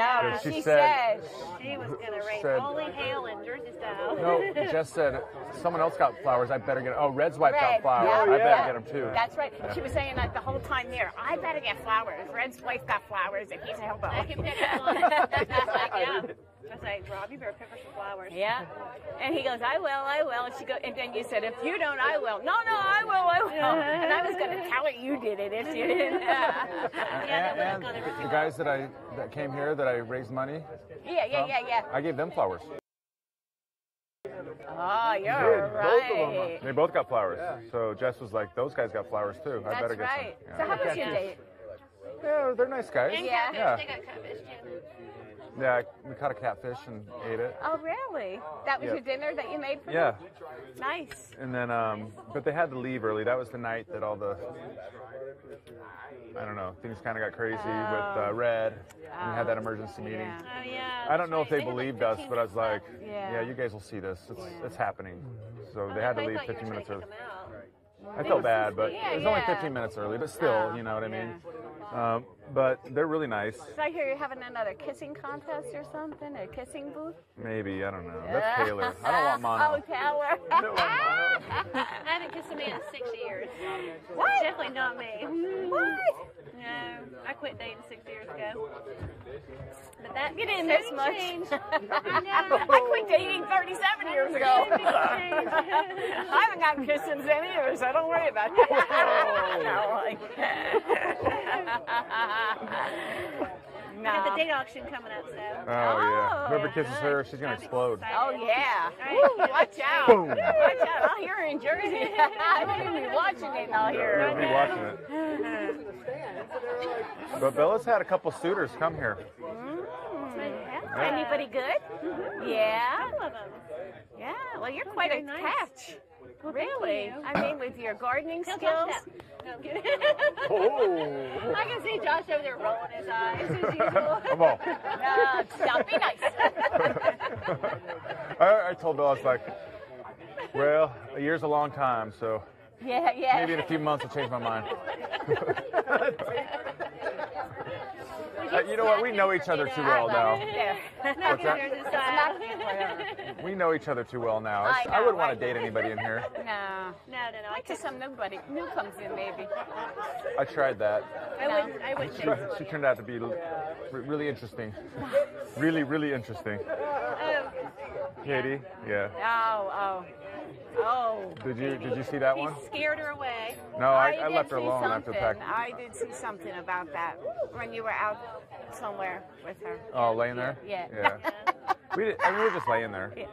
Yeah, she she, said- said, She was gonna rain Said- holy hail in Jersey style. No, Jess said someone else got flowers. I better get. Oh, Red's wife got flowers. yeah, I better yeah. get them too. That's right. She was saying that the whole time there. I better get flowers. Red's wife got flowers, and he's a elbow. I can pick up one. I like, yeah. I was like, Rob, you better pick up some flowers. Yeah. And he goes, I will, I will. And she go, and then you said, if you don't, I will. No, no, I will, I will. Uh-huh. And I was going to tell her you did it if you didn't. Yeah, and that and would have gone the guys that I that came here that I raised money, yeah, yeah, yeah, yeah. I gave them flowers. Oh, you're right. They both got flowers. So Jess was like, "Those guys got flowers too. I That's better get right. some." So how was your date? Yeah, they're nice guys. And Yeah. catfish, Yeah. they got catfish too. Yeah, we caught a catfish and ate it. Oh, really? That was Yeah. your dinner that you made for Yeah, them? Nice. and then um, but they had to leave early. That was the night that all the I don't know things kind of got crazy with uh, Red. and we had that emergency meeting. Yeah. Oh yeah. I don't know if they right. believed us, but I was like, Yeah. yeah, you guys will see this. It's Yeah. it's happening. So Oh, they had to leave thought you were 15 minutes early. kick 'em out. I felt bad, but Yeah, it was only 15 minutes early, but still, Oh, you know what I mean. Um, but they're really nice. So I hear you're having another kissing contest or something, a kissing booth? Maybe I don't know. That's Taylor. I don't want oh, mono. Oh, Taylor. I don't want mono. I haven't kissed a man in six years. What? It's definitely not me. What? No, I quit dating six years ago. But that You didn't soon miss much. changed. I quit dating 37 years ago. I haven't gotten kissed in 10 years, so don't worry about it. I got the date auction coming up, so. Oh yeah. Oh, Whoever Oh, kisses her, she's gonna explode. excited. Oh, yeah. Right. Woo, watch out. Boom. Watch out. I'll hear her in Jersey. I won't even be watching it, and I'll hear We'll her. be watching it. But Bella's had a couple suitors come here. Mm-hmm. Anybody good? Mm-hmm. Yeah. All of them. Yeah. Well, you're quite a nice. catch. Really? I mean, with your gardening skills. No, I'm kidding. Oh. I can see Josh over there rolling his eyes as usual. Come on. Stop, be nice. I, I told Bill, I was like, well, a year's a long time, so Yeah, yeah. maybe in a few months I'll change my mind. Uh, you know what? We know each other too well now. What's that? There's a Not style. here. We know each other too well now. I I, I wouldn't want to date anybody in here. No. No, no, no. I Like to some nobody new comes in, maybe. I tried that. I would, I would She, she turned out to be really interesting. Really, really interesting. Katie, yeah. Oh, oh, oh. Did you did you see that he one? scared her away. No, I, I did left her alone after something. pack. I did see something about that when you were out somewhere with her. Oh, laying there. Yeah. Yeah. We did, I mean, we were just laying there. Yeah.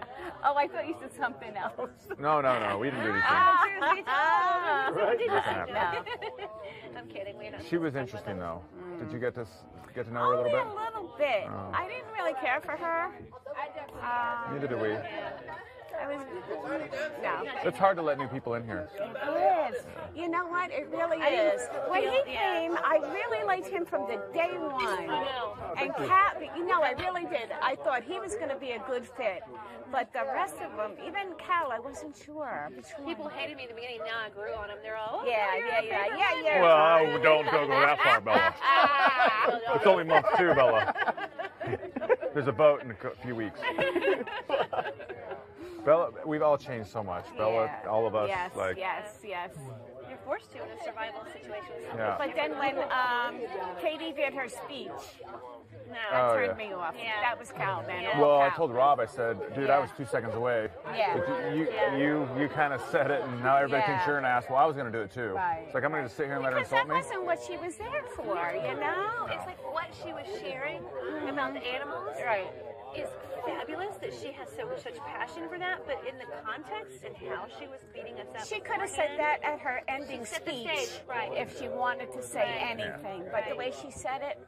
Oh, I thought you said something else. No, no, no. We didn't do anything. Ah. Nothing happened. I'm kidding. We don't. She was interesting though. Did you get to get to know her a little bit? a little bit. Oh. I didn't really care for her. Um, Neither did we. I was no. It's hard to let new people in here. It is. You know what? It really is. When he came, I really liked him from the day one. And Cat, you know, I really did. I thought he was going to be a good fit. But the rest of them, even Cal, I wasn't sure. People hated me in the beginning. Now I grew on them. They're all. Oh, Yeah, you're yeah, yeah, yeah, yeah. Well, I don't go, go that far, Bella. It's only month two, Bella. There's a boat in a few weeks. Bella, we've all changed so much. Bella, Yeah. all of us, Yes, like, yes, yes. You're forced to in a survival situation. yeah. But then when um, Katie did her speech, No. Oh, turned yeah. me off. Yeah. That was Cal then. all Well, I told Rob, I said, dude, I was two seconds away. Yeah. But you, you, Yeah. you, you kind of said it, and now everybody thinks Yeah. you're an ass. Well, I was going to do it too. Right. It's like, I'm going to just sit here and let her Because insult that wasn't what she was there for, you know? It's like what she was sharing about the animals Right. Is fabulous that she has so such passion for that, but in the context and how she was beating us up. She could have said that at her ending set speech stage, right. if she wanted to say Right. anything. But the way she said it,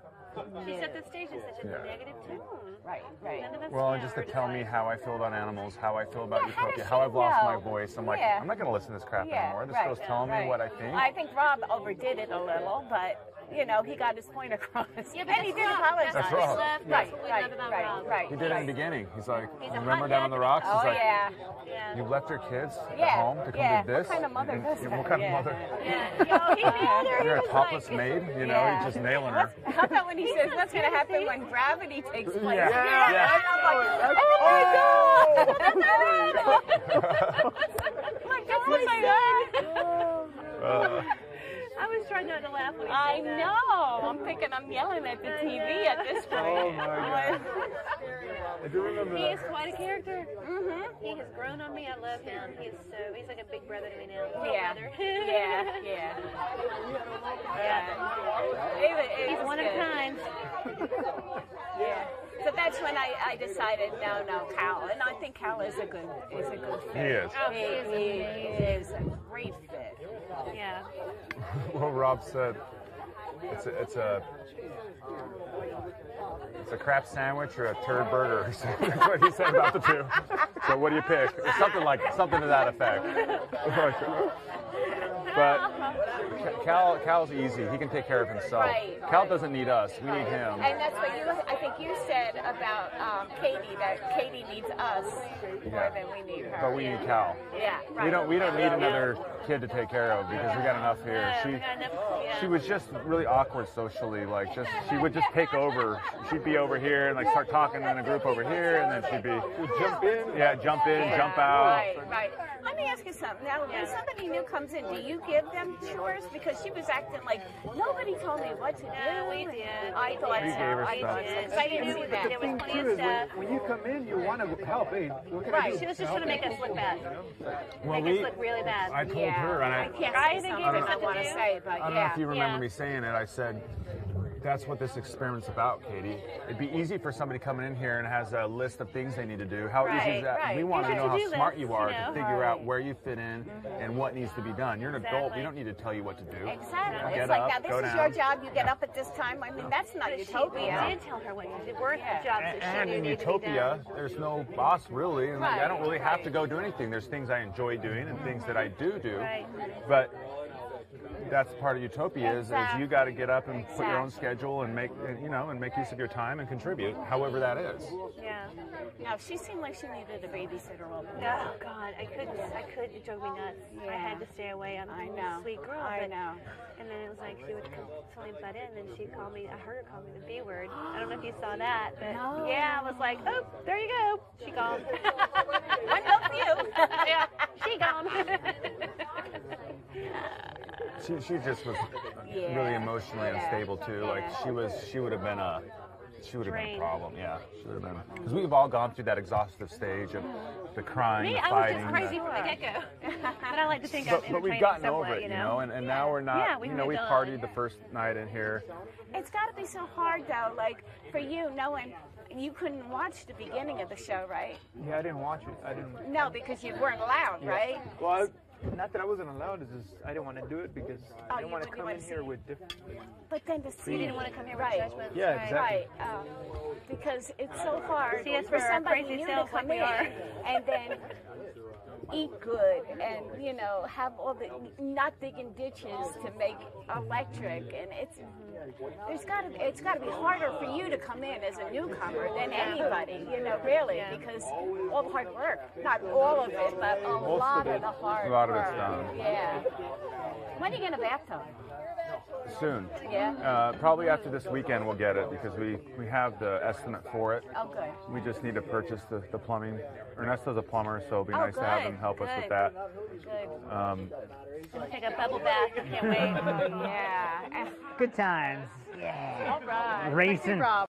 She set the stage in such a Yeah. negative tone. right, right. None of Well, and just to tell me how I feel about animals, how I feel about Yeah, how Utopia, how I've lost my voice. I'm like, Yeah. I'm not going to listen to this crap Yeah, anymore. This right, girl's telling right. me what I think. I think Rob overdid it a little, but you know, he got his point across. Yeah, but and he did Rob. apologize. That's That's Rob. Love. Right, what we right, love about right, right. He did it in the beginning. He's like, He's a remember down on the rocks? Oh, he's Oh like, yeah. Yeah. you left your kids Yeah, at home to come yeah. do this? What kind of mother And- does that? What kind Yeah. of mother? Yeah. Yo, he nailed her. You're a topless like, maid, you know, Yeah. he's just nailing her. How about when he says what's going to happen when gravity takes place? Yeah. Yeah. And I'm oh oh. like, oh my god! like, that's what I heard. I not to laugh when he I that. know. I'm thinking I'm yelling at the TV at this point. Oh my God. I do remember He that. is quite a character. hmm He has grown on me. I love him. He is so. He's like a big brother to me now. Little Yeah. yeah, yeah, yeah. It it He's was one of a kind. Yeah. So that's when I, I decided no, no, Cal, and I think Cal is a good is a good fit. He is. Oh, He, he is he is a great fit. Yeah. Well, Rob said it's a, it's a it's a crap sandwich or a turd burger. That's what he said about the two. So what do you pick? It's something like something to that effect. but Cal Cal's easy. He can take care of himself. Right, Cal doesn't need us. We need him. And that's what you, I think you said about um, Katie, that Katie needs us more Yeah. than we need her. But we need Cal. Yeah, right. We don't we don't need another kid to take care of because we got enough here. Yeah, She we got enough, yeah. she was just really awkward socially. Like just she would just take over. She'd be over here and like start talking in a group over here, and then she'd be jump in. Yeah, jump in, Yeah, jump out. Right, right. Let me ask you something. Now, when somebody new comes in, do you give them chores? Because she was acting like nobody told me what to do. No, we did. I thought We so. gave her I stuff. thought so. did. 'Cause I She didn't knew that that. there was thing plenty too of is when, when you come in, you want to help. Hey, what can I Right. do? She was just Help trying to make us look bad. Well, Make us look really bad. I told Yeah, her, and I, I can't I say even something gave her I want to to do. say, but I don't know yeah. if you remember Yeah. me saying it. I said, that's what this experiment's about, Katie. It'd be easy for somebody coming in here and has a list of things they need to do. How easy is that? right. We want to know how smart list, you are you know? to figure out where you fit in and mm-hmm. what needs to be done. You're an adult. We don't need to tell you what to do. Exactly. Get it's like up, now this is down. your job. You get up at this time. I mean, that's not But she, we did tell her what you did. We're Yeah. the jobs And, that she and knew in needed to be Utopia, done. there's no boss really, and like, I don't really have to go do anything. There's things I enjoy doing and things that I do do, Right. but that's part of Utopia is, is you got to get up and put your own schedule and make and, you know and make use of your time and contribute, however that is. Yeah. No, she seemed like she needed a babysitter all the Oh. God, I couldn't. I couldn't. It drove me nuts. I had to stay away. I'm I a know. sweet girl. I but, know. And then it was like she would come, totally butt in, and she called me. I heard her call me the B word. I don't know if you saw that, but No. yeah, I was like, oh, there you go. She called One help you. yeah, she gone. She, she just was Yeah. really emotionally Yeah. unstable too. Like she was she would have been a she would have been a problem. Yeah, she would have been because we've all gone through that exhaustive stage of the crying, me, the I was fighting. just crazy the- from the get go. but I like to think but, I'm but we've gotten somewhat, over it, you you know. know, and, and now we're not, Yeah, we you know, we moved partied on. the first night in here. It's got to be so hard though, like for you knowing you couldn't watch the beginning of the show, right? Yeah, I didn't watch it. I didn't. No, because you weren't allowed, right? Well, I, not that I wasn't allowed. It's just I didn't want to do it because Oh, I didn't want to come in here with different. But then to see You didn't want to come here with right. judgments. Yeah, right? exactly. Right, um, because it's so hard See for for somebody new to selves like come we in and then eat good and you know have all the not digging ditches to make electric and it's there's got to it's got to be harder for you to come in as a newcomer than anybody you know really Yeah. because all the hard work not all of it but a lot of, it. the hard A lot of it's work. done. yeah when are you gonna bathtub Soon. yeah Uh, probably after this weekend we'll get it because we, we have the estimate for it. oh good We just need to purchase the, the plumbing. Ernesto's a plumber, so it'll be Oh, nice to have him help us with that. good Um, Take a bubble bath. I can't wait. yeah Good times. Yeah. all right Racing. Rob.